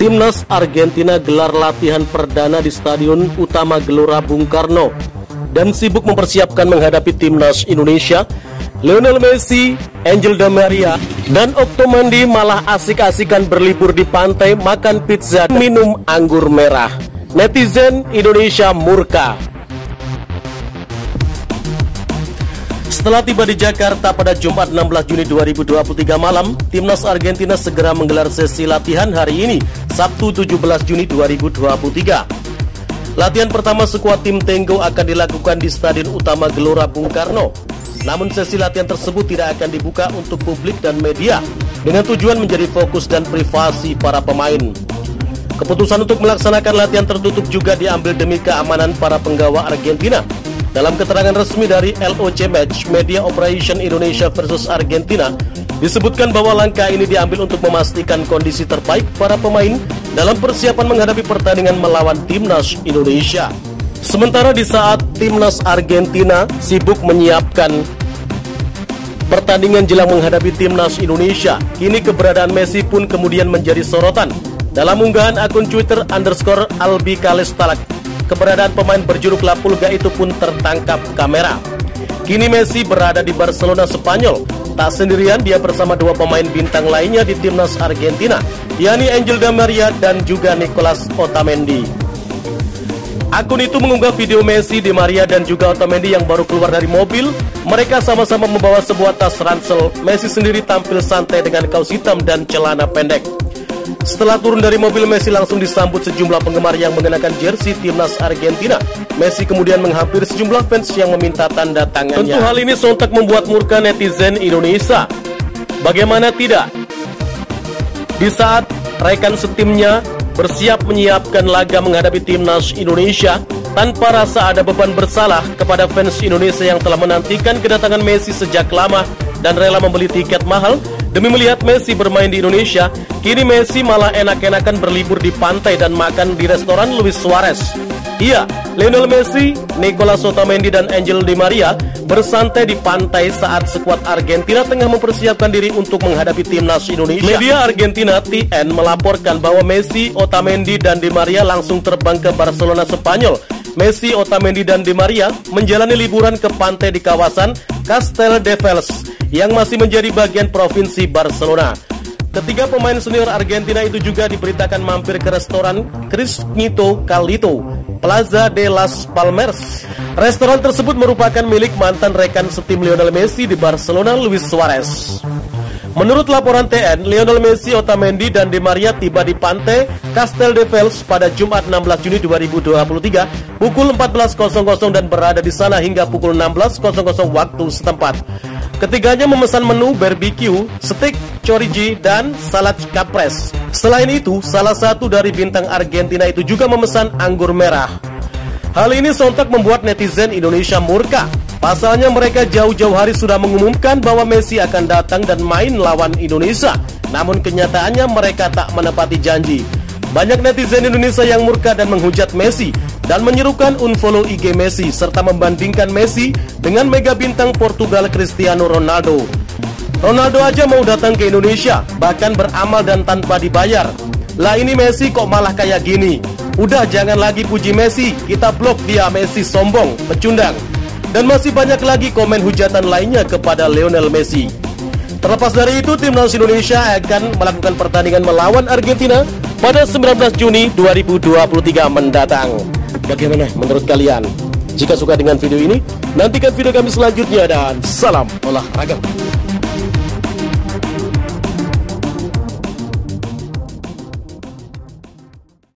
Timnas Argentina gelar latihan perdana di Stadion Utama Gelora Bung Karno dan sibuk mempersiapkan menghadapi Timnas Indonesia. Lionel Messi, Angel Di Maria, dan Oktomandi malah asik-asikan berlibur di pantai, makan pizza, minum anggur merah. Netizen Indonesia murka. Setelah tiba di Jakarta pada Jumat 16 Juni 2023 malam, Timnas Argentina segera menggelar sesi latihan hari ini, Sabtu 17 Juni 2023. Latihan pertama skuad tim Tenggo akan dilakukan di Stadion Utama Gelora Bung Karno. Namun sesi latihan tersebut tidak akan dibuka untuk publik dan media dengan tujuan menjadi fokus dan privasi para pemain. Keputusan untuk melaksanakan latihan tertutup juga diambil demi keamanan para penggawa Argentina dalam keterangan resmi dari LOC Match Media Operation Indonesia versus Argentina, disebutkan bahwa langkah ini diambil untuk memastikan kondisi terbaik para pemain dalam persiapan menghadapi pertandingan melawan Timnas Indonesia. Sementara di saat Timnas Argentina sibuk menyiapkan pertandingan jelang menghadapi Timnas Indonesia, kini keberadaan Messi pun kemudian menjadi sorotan. Dalam unggahan akun Twitter underscore Albi Kalestalak keberadaan pemain berjuluk La Pulga itu pun tertangkap kamera. Kini Messi berada di Barcelona Spanyol. Tak sendirian, dia bersama dua pemain bintang lainnya di timnas Argentina, yakni Angel Di Maria dan juga Nicolas Otamendi. Akun itu mengunggah video Messi, Di Maria dan juga Otamendi yang baru keluar dari mobil. Mereka sama-sama membawa sebuah tas ransel. Messi sendiri tampil santai dengan kaos hitam dan celana pendek. Setelah turun dari mobil, Messi langsung disambut sejumlah penggemar yang mengenakan jersey timnas Argentina. Messi kemudian menghampiri sejumlah fans yang meminta tanda tangannya. Tentu hal ini sontak membuat murka netizen Indonesia. Bagaimana tidak? Di saat rekan setimnya bersiap menyiapkan laga menghadapi timnas Indonesia, tanpa rasa ada beban bersalah kepada fans Indonesia yang telah menantikan kedatangan Messi sejak lama dan rela membeli tiket mahal demi melihat Messi bermain di Indonesia, kini Messi malah enak-enakan berlibur di pantai dan makan di restoran Luis Suarez. Iya, Lionel Messi, Nicolas Otamendi dan Angel Di Maria bersantai di pantai saat skuad Argentina tengah mempersiapkan diri untuk menghadapi timnas Indonesia. Media Argentina TN melaporkan bahwa Messi, Otamendi dan Di Maria langsung terbang ke Barcelona Spanyol. Messi, Otamendi dan Di Maria menjalani liburan ke pantai di kawasan Castel de Fels yang masih menjadi bagian provinsi Barcelona. Ketiga pemain senior Argentina itu juga diberitakan mampir ke restoran Crisnito Calito, Plaza de las Palmers. Restoran tersebut merupakan milik mantan rekan setim Lionel Messi di Barcelona, Luis Suarez. Menurut laporan TN, Lionel Messi, Otamendi, dan Di Maria tiba di pantai Castel de Fels pada Jumat 16 Juni 2023 pukul 14.00 dan berada di sana hingga pukul 16.00 waktu setempat. Ketiganya memesan menu barbecue, steak, chorizo, dan salad capres. Selain itu, salah satu dari bintang Argentina itu juga memesan anggur merah. Hal ini sontak membuat netizen Indonesia murka. Pasalnya mereka jauh-jauh hari sudah mengumumkan bahwa Messi akan datang dan main lawan Indonesia. Namun kenyataannya mereka tak menepati janji. Banyak netizen Indonesia yang murka dan menghujat Messi dan menyerukan unfollow IG Messi serta membandingkan Messi dengan mega bintang Portugal Cristiano Ronaldo. Ronaldo aja mau datang ke Indonesia, bahkan beramal dan tanpa dibayar. Lah ini Messi kok malah kayak gini. Udah jangan lagi puji Messi, kita blok dia Messi sombong, pecundang. Dan masih banyak lagi komen hujatan lainnya kepada Lionel Messi. Terlepas dari itu, timnas Indonesia akan melakukan pertandingan melawan Argentina pada 19 Juni 2023 mendatang. Bagaimana menurut kalian? Jika suka dengan video ini, nantikan video kami selanjutnya dan salam olahraga.